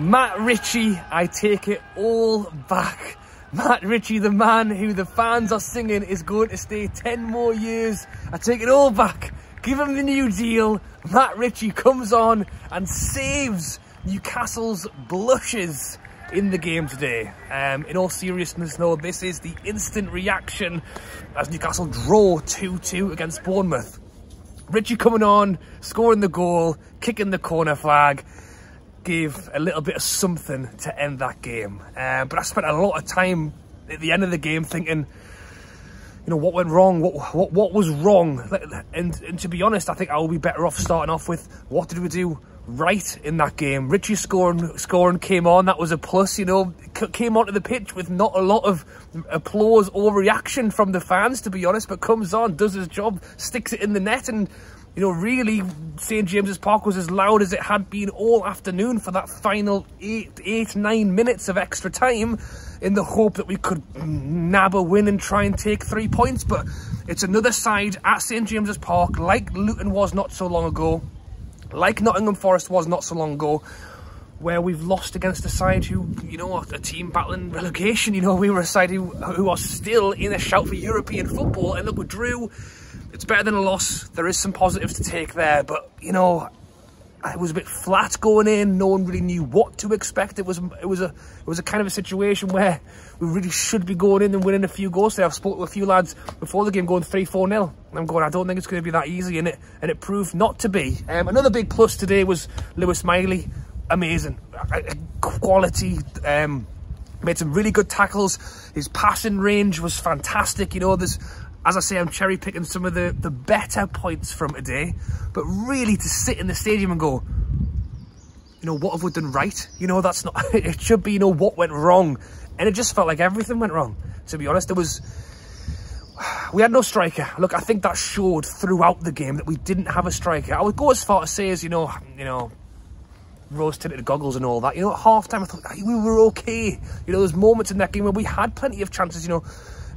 Matt Ritchie, I take it all back. Matt Ritchie, the man who the fans are singing is going to stay 10 more years. I take it all back. Give him the new deal. Matt Ritchie comes on and saves Newcastle's blushes in the game today. Um, in all seriousness, though, this is the instant reaction as Newcastle draw 2-2 against Bournemouth. Ritchie coming on, scoring the goal, kicking the corner flag, gave a little bit of something to end that game. Um, but I spent a lot of time at the end of the game thinking, you know, what went wrong? What what what was wrong? And and to be honest, I think I will be better off starting off with what did we do right in that game? Ritchie scoring scoring came on. That was a plus. You know, came onto the pitch with not a lot of applause or reaction from the fans, to be honest. But comes on, does his job, sticks it in the net, and you know, really, St James's Park was as loud as it had been all afternoon for that final eight, eight, nine minutes of extra time in the hope that we could nab a win and try and take three points. But it's another side at St James's Park, like Luton was not so long ago, like Nottingham Forest was not so long ago, where we've lost against a side who, you know, a team battling relegation. You know, we were a side who, who are still in a shout for European football. And look, we drew it's better than a loss. There is some positives to take there, but you know, it was a bit flat going in. No one really knew what to expect. It was it was a it was a kind of a situation where we really should be going in and winning a few goals. There, I've spoken to a few lads before the game going three four nil. I'm going. I don't think it's going to be that easy, and it and it proved not to be. Um, another big plus today was Lewis Miley. Amazing quality. Um, made some really good tackles. His passing range was fantastic. You know, there's as I say, I'm cherry picking some of the, the better points from today, but really to sit in the stadium and go, you know, what have we done right? You know, that's not, it should be, you know, what went wrong. And it just felt like everything went wrong, to be honest. There was, we had no striker. Look, I think that showed throughout the game that we didn't have a striker. I would go as far to say as, you know, you know, rose-tinted goggles and all that. You know, at half-time, I thought we were okay. You know, there's moments in that game where we had plenty of chances, you know,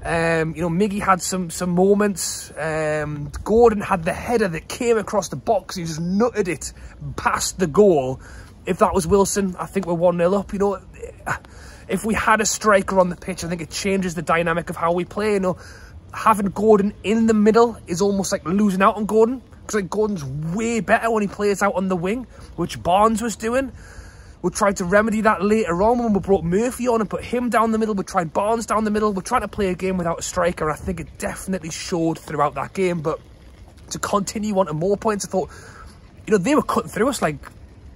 um, you know, Miggy had some some moments. Um, Gordon had the header that came across the box. He just nutted it past the goal. If that was Wilson, I think we're 1-0 up. You know, if we had a striker on the pitch, I think it changes the dynamic of how we play. You know, having Gordon in the middle is almost like losing out on Gordon. Because like Gordon's way better when he plays out on the wing, which Barnes was doing. We tried to remedy that later on when we brought Murphy on and put him down the middle. We tried Barnes down the middle. We're trying to play a game without a striker. I think it definitely showed throughout that game. But to continue on to more points, I thought, you know, they were cutting through us like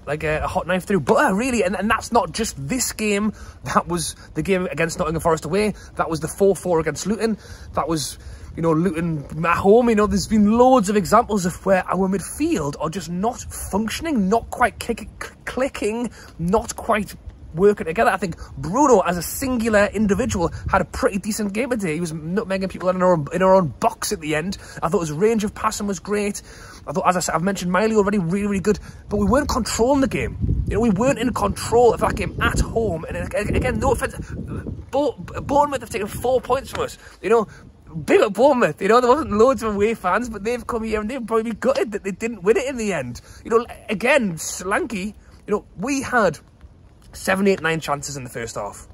like a, a, hot knife through butter, really. And, and that's not just this game. That was the game against Nottingham Forest away. That was the 4-4 against Luton. That was you know, Luton at home. You know, there's been loads of examples of where our midfield are just not functioning, not quite kick, clicking, not quite working together. I think Bruno, as a singular individual, had a pretty decent game today. He was nutmegging people in our, own, in our own box at the end. I thought his range of passing was great. I thought, as I said, I've mentioned Miley already, really, really good. But we weren't controlling the game. You know, we weren't in control of that game at home. And again, no offense, Bournemouth have taken four points from us. You know, big up Bournemouth. You know, there wasn't loads of away fans, but they've come here and they've probably gutted that they didn't win it in the end. You know, again, Slanky, you know, we had seven, eight, nine chances in the first half,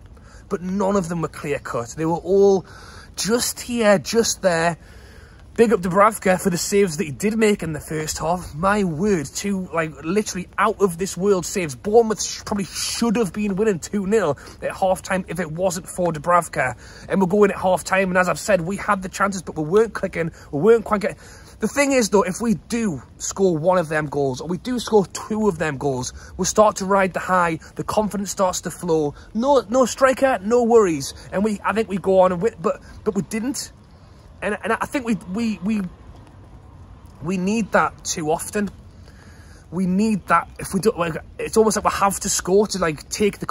but none of them were clear cut. They were all just here, just there. Big up Dubravka for the saves that he did make in the first half. My word, two, like, literally out of this world saves. Bournemouth sh probably should have been winning 2-0 at half-time if it wasn't for Dubravka. And we're going at half-time, and as I've said, we had the chances, but we weren't clicking. We weren't quite getting... The thing is, though, if we do score one of them goals, or we do score two of them goals, we'll start to ride the high, the confidence starts to flow. No no striker, no worries. And we, I think we go on and win, but, but we didn't and, and I think we, we, we, we need that too often. We need that if we do like it's almost like we have to score to like take the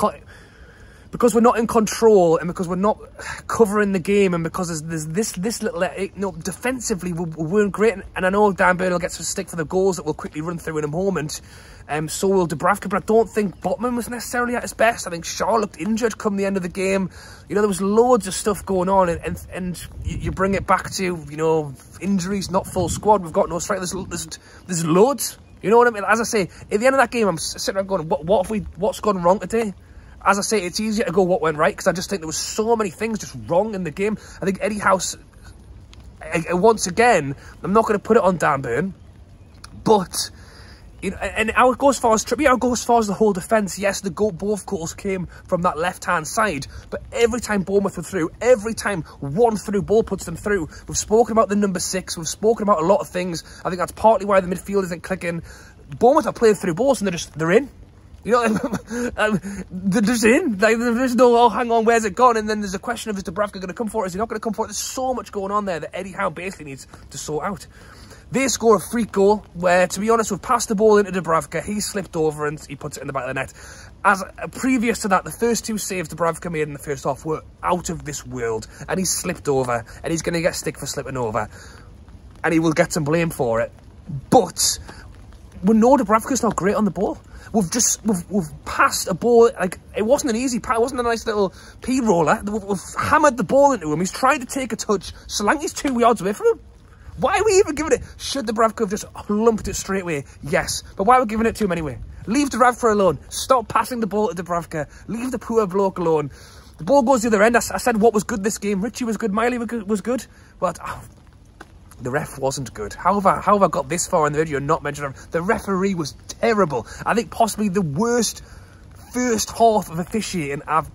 because we're not in control and because we're not covering the game and because there's, there's this this little you know defensively we, we weren't great and I know Dan Burn will get some stick for the goals that we'll quickly run through in a moment um, so will Dubravka, but I don't think Botman was necessarily at his best. I think Shaw looked injured come the end of the game. You know, there was loads of stuff going on, and, and, and you bring it back to, you know, injuries, not full squad. We've got no strike. There's, there's, there's loads. You know what I mean? As I say, at the end of that game, I'm sitting there going, what, what have we, what's gone wrong today? As I say, it's easier to go what went right because I just think there was so many things just wrong in the game. I think Eddie Howe's, once again, I'm not going to put it on Dan Burn, but you know, and I would go as far as Trippier, I would go as far as the whole defence. Yes, the goal, both goals came from that left-hand side, but every time Bournemouth were through, every time one through ball puts them through, we've spoken about the number six, we've spoken about a lot of things. I think that's partly why the midfield isn't clicking. Bournemouth are playing through balls and they're just, they're in. You know, um, they're just in. Like, there's no, oh, hang on, where's it gone? And then there's a question of, is Dubravka going to come for it? Is he not going to come for it? There's so much going on there that Eddie Howe basically needs to sort out. They score a free goal where, to be honest, we've passed the ball into Dubravka. He slipped over and he puts it in the back of the net. As uh, previous to that, the first two saves Dubravka made in the first half were out of this world. And he slipped over and he's going to get stick for slipping over. And he will get some blame for it. But we know Dubravka's not great on the ball. We've just, we've, we've passed a ball, like, it wasn't an easy pass, it wasn't a nice little P-roller. We've, we've hammered the ball into him. He's trying to take a touch. Solanke's two yards away from him. Why are we even giving it? Should Dubravka have just lumped it straight away? Yes. But why are we giving it to him anyway? Leave the Dubravka alone. Stop passing the ball to the Dubravka. Leave the poor bloke alone. The ball goes the other end. I, I said what was good this game. Ritchie was good. Miley was good. But oh, the ref wasn't good. How have, I, how have I got this far in the video and not mentioned? The referee was terrible. I think possibly the worst first half of officiating I've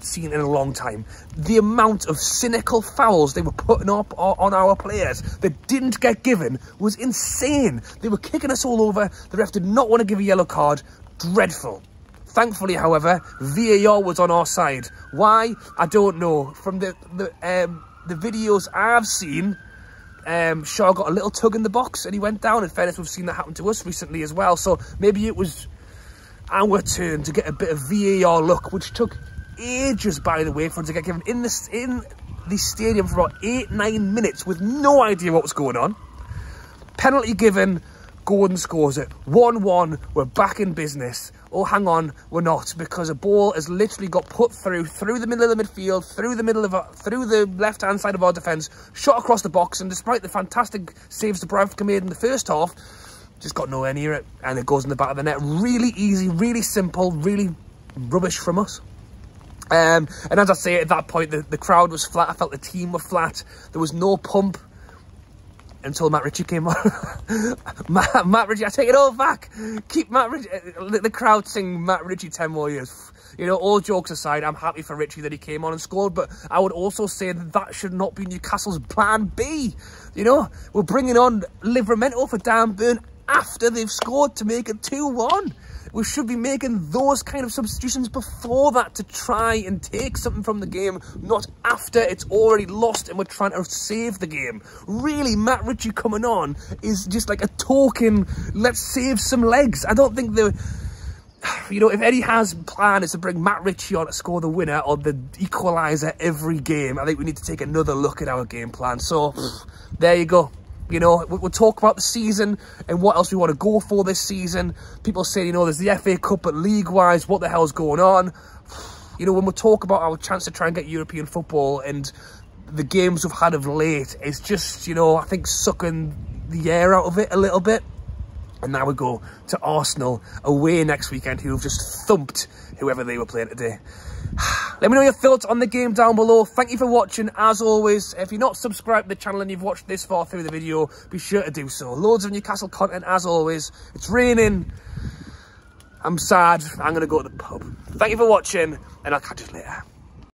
seen in a long time. The amount of cynical fouls they were putting up on our players that didn't get given was insane. They were kicking us all over. The ref did not want to give a yellow card. Dreadful. Thankfully, however, VAR was on our side. Why? I don't know. From the the, um, the videos I've seen, um, Shaw got a little tug in the box and he went down. In fairness, we've seen that happen to us recently as well. So maybe it was our turn to get a bit of VAR look, which took ages, by the way, for him to get given in the, in the stadium for about eight, nine minutes with no idea what was going on. Penalty given, Gordon scores it. 1-1, we're back in business. Oh, hang on, we're not, because a ball has literally got put through, through the middle of the midfield, through the middle of, our, through the left-hand side of our defence, shot across the box, and despite the fantastic saves Dubravka made in the first half, just got nowhere near it, and it goes in the back of the net. Really easy, really simple, really rubbish from us. Um, and as I say, at that point, the, the crowd was flat. I felt the team were flat. There was no pump until Matt Ritchie came on. Matt, Matt Ritchie, I take it all back. Keep Matt Ritchie, uh, the, the crowd sing Matt Ritchie 10 more years. You know, all jokes aside, I'm happy for Ritchie that he came on and scored, but I would also say that that should not be Newcastle's plan B. You know, we're bringing on Livramento for Dan Burn after they've scored to make it 2-1 we should be making those kind of substitutions before that to try and take something from the game, not after it's already lost and we're trying to save the game. Really, Matt Ritchie coming on is just like a token, let's save some legs. I don't think the you know, if Eddie Howe's plan is to bring Matt Ritchie on to score the winner or the equaliser every game, I think we need to take another look at our game plan. So, there you go. You know, we'll talk about the season and what else we want to go for this season. People say, you know, there's the FA Cup, but league-wise, what the hell's going on? You know, when we talk about our chance to try and get European football and the games we've had of late, it's just, you know, I think sucking the air out of it a little bit. And now we go to Arsenal away next weekend, who have just thumped whoever they were playing today. Let me know your thoughts on the game down below. Thank you for watching. As always, if you're not subscribed to the channel and you've watched this far through the video, be sure to do so. Loads of Newcastle content as always. It's raining. I'm sad. I'm going to go to the pub. Thank you for watching and I'll catch you later.